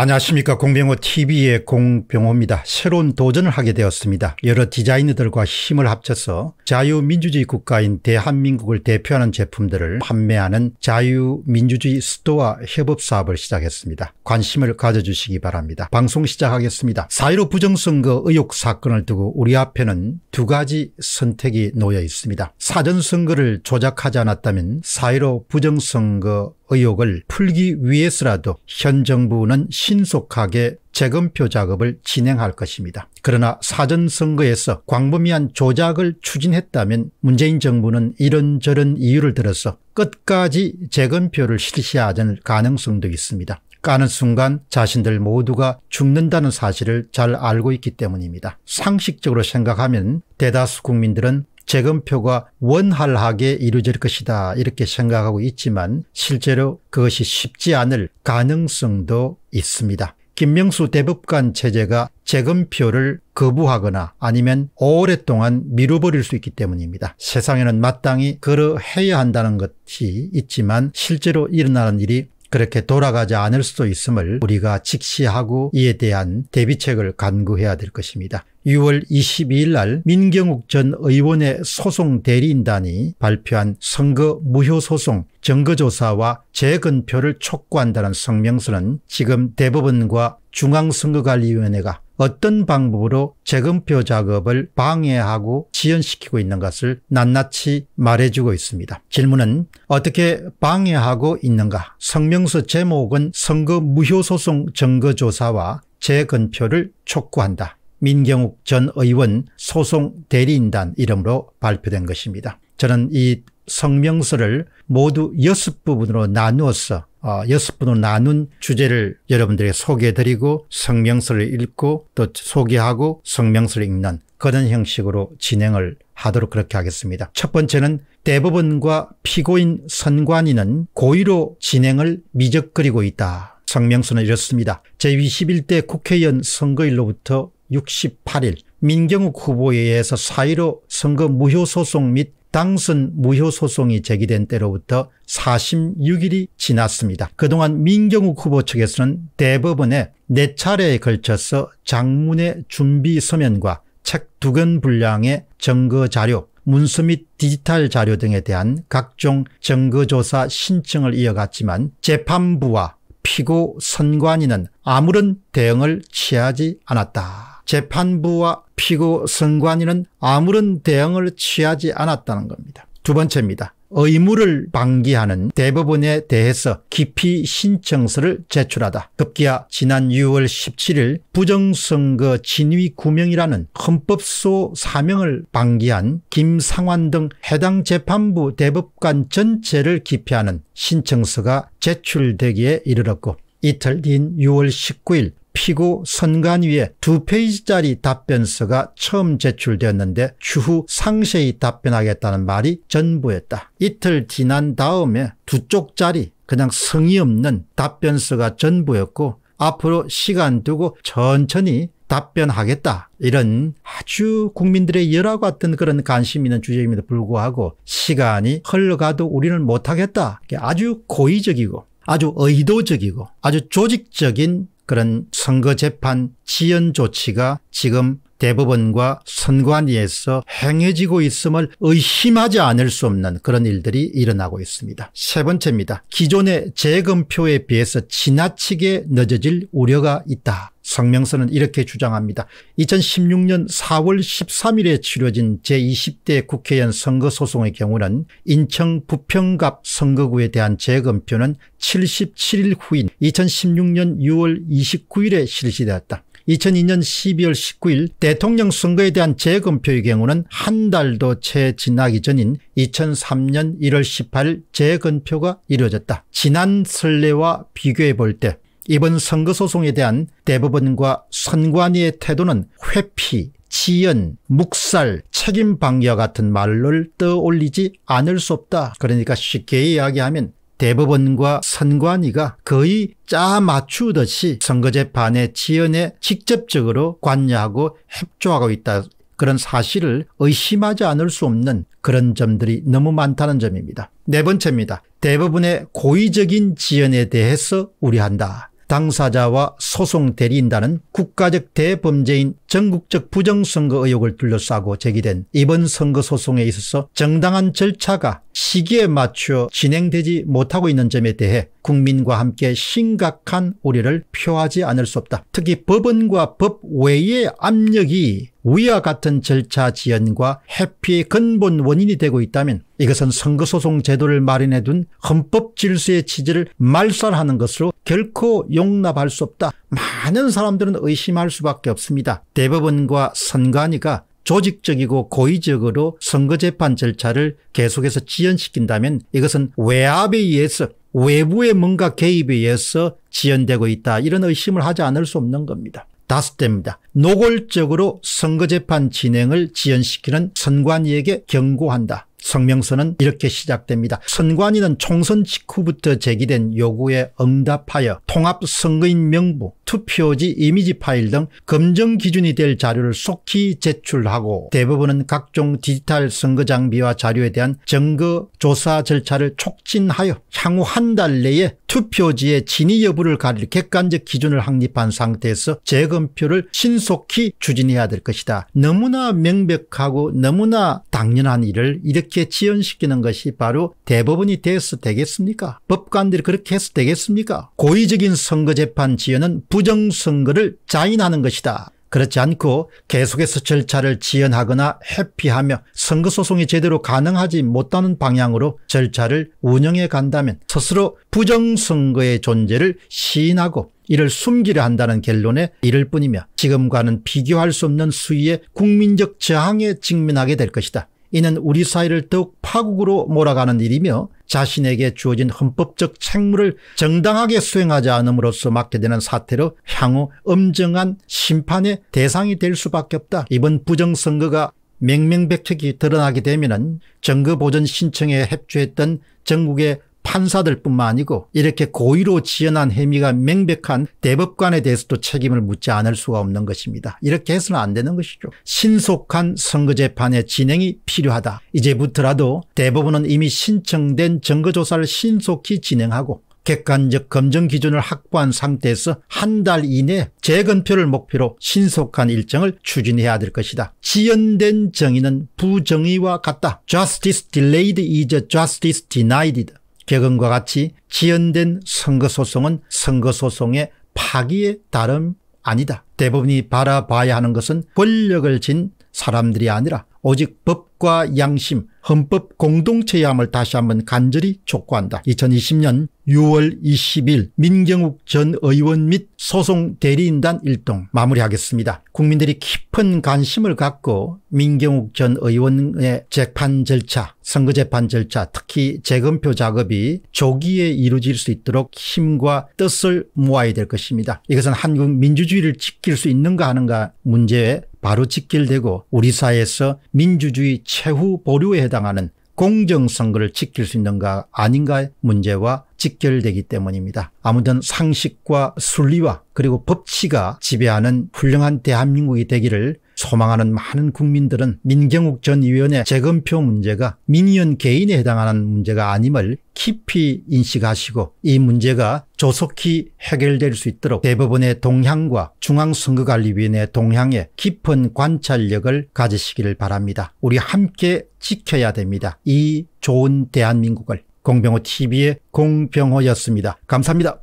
안녕하십니까 공병호 tv의 공병호입니다. 새로운 도전을 하게 되었습니다. 여러 디자이너들과 힘을 합쳐서 자유민주주의 국가인 대한민국을 대표하는 제품들을 판매하는 자유민주주의 스토어 협업사업을 시작했습니다. 관심을 가져주시기 바랍니다. 방송 시작하겠습니다. 4.15 부정선거 의혹 사건을 두고 우리 앞에는 두 가지 선택이 놓여 있습니다. 사전선거를 조작하지 않았다면 4.15 부정선거 의혹을 풀기 위해서라도 현 정부는 신속하게 재검표 작업을 진행할 것입니다. 그러나 사전선거에서 광범위한 조작을 추진했다면 문재인 정부는 이런저런 이유를 들어서 끝까지 재검표를 실시하지 않을 가능성도 있습니다. 까는 순간 자신들 모두가 죽는다는 사실을 잘 알고 있기 때문입니다. 상식적으로 생각하면 대다수 국민들은 재검표가 원활하게 이루어질 것이다 이렇게 생각하고 있지만 실제로 그것이 쉽지 않을 가능성도 있습니다. 김명수 대법관 체제가 재검표를 거부하거나 아니면 오랫동안 미뤄버릴 수 있기 때문입니다. 세상에는 마땅히 그러해야 한다는 것이 있지만 실제로 일어나는 일이 그렇게 돌아가지 않을 수도 있음을 우리가 직시하고 이에 대한 대비책을 간구해야 될 것입니다. 6월 22일 날 민경욱 전 의원의 소송 대리인단이 발표한 선거 무효 소송 증거조사와 재건표를 촉구한다는 성명서는 지금 대법원과 중앙선거관리위원회가 어떤 방법으로 재검표 작업을 방해하고 지연시키고 있는 것을 낱낱이 말해주고 있습니다. 질문은 어떻게 방해하고 있는가? 성명서 제목은 선거 무효소송 증거조사와 재건표를 촉구한다. 민경욱 전 의원 소송 대리인단 이름으로 발표된 것입니다. 저는 이 성명서를 모두 여섯 부분으로 나누어서 어, 여섯 분으로 나눈 주제를 여러분들에게 소개해드리고 성명서를 읽고 또 소개하고 성명서를 읽는 그런 형식으로 진행을 하도록 그렇게 하겠습니다. 첫 번째는 대법원과 피고인 선관위는 고의로 진행을 미적거리고 있다. 성명서는 이렇습니다. 제21대 국회의원 선거일로부터 68일 민경욱 후보에 의해서 4.15 선거 무효소송 및 당선 무효 소송이 제기된 때로부터 46일이 지났습니다. 그동안 민경욱 후보 측에서는 대법원에 4차례에 걸쳐서 장문의 준비 서면과 책 두 권 분량의 증거 자료 문서 및 디지털 자료 등에 대한 각종 증거조사 신청을 이어갔지만 재판부와 피고 선관위는 아무런 대응을 취하지 않았다. 재판부와 피고 선관위는 아무런 대응을 취하지 않았다는 겁니다. 두 번째입니다. 의무를 방기하는 대법원에 대해서 기피 신청서를 제출하다. 급기야 지난 6월 17일 부정선거 진위 구명이라는 헌법소 사명을 방기한 김상환 등 해당 재판부 대법관 전체를 기피하는 신청서가 제출되기에 이르렀고 이틀 뒤인 6월 19일 피고 선관 위에 두 페이지짜리 답변서가 처음 제출되었는데 추후 상세히 답변하겠다는 말이 전부였다. 이틀 지난 다음에 두 쪽짜리 그냥 성의 없는 답변서가 전부였고 앞으로 시간 두고 천천히 답변하겠다 이런 아주 국민들의 열하고 같은 그런 관심 있는 주제임에도 불구하고 시간이 흘러가도 우리는 못하겠다 아주 고의적이고 아주 의도적이고 아주 조직적인 그런 선거재판 지연 조치가 지금 대법원과 선관위에서 행해지고 있음을 의심하지 않을 수 없는 그런 일들이 일어나고 있습니다. 세 번째입니다. 기존의 재검표에 비해서 지나치게 늦어질 우려가 있다. 성명서는 이렇게 주장합니다. 2016년 4월 13일에 치러진 제20대 국회의원 선거소송의 경우는 인천 부평갑 선거구에 대한 재검표는 77일 후인 2016년 6월 29일에 실시되었다. 2002년 12월 19일 대통령 선거에 대한 재검표의 경우는 한 달도 채 지나기 전인 2003년 1월 18일 재검표가 이루어졌다. 지난 설레와 비교해 볼 때 이번 선거소송에 대한 대법원과 선관위의 태도는 회피, 지연, 묵살, 책임방기와 같은 말을 떠올리지 않을 수 없다. 그러니까 쉽게 이야기하면 대법원과 선관위가 거의 짜 맞추듯이 선거재판의 지연에 직접적으로 관여하고 협조하고 있다. 그런 사실을 의심하지 않을 수 없는 그런 점들이 너무 많다는 점입니다. 네 번째입니다. 대부분의 고의적인 지연에 대해서 우려한다. 당사자와 소송 대리인단은 국가적 대범죄인 전국적 부정선거 의혹을 둘러싸고 제기된 이번 선거 소송에 있어서 정당한 절차가 시기에 맞추어 진행되지 못하고 있는 점에 대해 국민과 함께 심각한 우려를 표하지 않을 수 없다. 특히 법원과 법 외의 압력이 위와 같은 절차 지연과 해피의 근본 원인이 되고 있다면 이것은 선거소송 제도를 마련해 둔 헌법 질서의 취지를 말살하는 것으로 결코 용납할 수 없다. 많은 사람들은 의심할 수밖에 없습니다. 대법원과 선관위가 조직적이고 고의적으로 선거재판 절차를 계속해서 지연시킨다면 이것은 외압에 의해서 외부의 뭔가 개입에 의해서 지연되고 있다 이런 의심을 하지 않을 수 없는 겁니다. 다섯째입니다. 노골적으로 선거재판 진행을 지연시키는 선관위에게 경고한다. 성명서는 이렇게 시작됩니다. 선관위는 총선 직후부터 제기된 요구에 응답하여 통합선거인 명부, 투표지 이미지 파일 등 검증 기준이 될 자료를 속히 제출하고 대부분은 각종 디지털 선거 장비와 자료에 대한 증거 조사 절차를 촉진하여 향후 한 달 내에 투표지의 진위 여부를 가릴 객관적 기준을 확립한 상태에서 재검표를 신속히 추진해야 될 것이다. 너무나 명백하고 너무나 당연한 일을 이렇게 지연시키는 것이 바로 대법원이 돼서 되겠습니까? 법관들이 그렇게 해서 되겠습니까? 고의적인 선거재판 지연은 부 정선거를 자인하는 것이다. 그렇지 않고 계속해서 절차를 지연하거나 회피하며 선거소송이 제대로 가능하지 못하는 방향으로 절차를 운영해 간다면 스스로 부정선거의 존재를 시인하고 이를 숨기려 한다는 결론에 이를 뿐이며 지금과는 비교할 수 없는 수위의 국민적 저항에 직면하게 될 것이다. 이는 우리 사회를 더욱 파국으로 몰아가는 일이며 자신에게 주어진 헌법적 책무를 정당하게 수행하지 않음으로써 맡게 되는 사태로 향후 엄정한 심판의 대상이 될 수밖에 없다. 이번 부정선거가 맹맹백백히 드러나게 되면 정거보전 신청에 협조했던 전국의 판사들뿐만 아니고 이렇게 고의로 지연한 혐의가 명백한 대법관에 대해서도 책임을 묻지 않을 수가 없는 것입니다. 이렇게 해서는 안 되는 것이죠. 신속한 선거재판의 진행이 필요하다. 이제부터라도 대법원은 이미 신청된 증거조사를 신속히 진행하고 객관적 검증 기준을 확보한 상태에서 한 달 이내 재건표를 목표로 신속한 일정을 추진해야 될 것이다. 지연된 정의는 부정의와 같다. Justice delayed is justice denied. 격언과 같이 지연된 선거소송은 선거소송의 파기에 다름 아니다. 대부분이 바라봐야 하는 것은 권력을 진 사람들이 아니라 오직 법과 양심, 헌법 공동체함을 다시 한번 간절히 촉구한다. 2020년 6월 20일 민경욱 전 의원 및 소송 대리인단 일동 마무리하겠습니다. 국민들이 깊은 관심을 갖고 민경욱 전 의원의 재판 절차, 선거 재판 절차, 특히 재검표 작업이 조기에 이루어질 수 있도록 힘과 뜻을 모아야 될 것입니다. 이것은 한국 민주주의를 지킬 수 있는가 하는가 문제에 바로 직결되고 우리 사회에서 민주주의 최후 보류에 해당하는 공정선거를 지킬 수 있는가 아닌가의 문제와 직결되기 때문입니다. 아무튼 상식과 순리와 그리고 법치가 지배하는 훌륭한 대한민국이 되기를 소망하는 많은 국민들은 민경욱 전 의원의 재검표 문제가 민의원 개인에 해당하는 문제가 아님을 깊이 인식하시고 이 문제가 조속히 해결될 수 있도록 대법원의 동향과 중앙선거관리위원회 동향에 깊은 관찰력을 가지시기를 바랍니다. 우리 함께 지켜야 됩니다. 이 좋은 대한민국을 공병호 TV의 공병호였습니다. 감사합니다.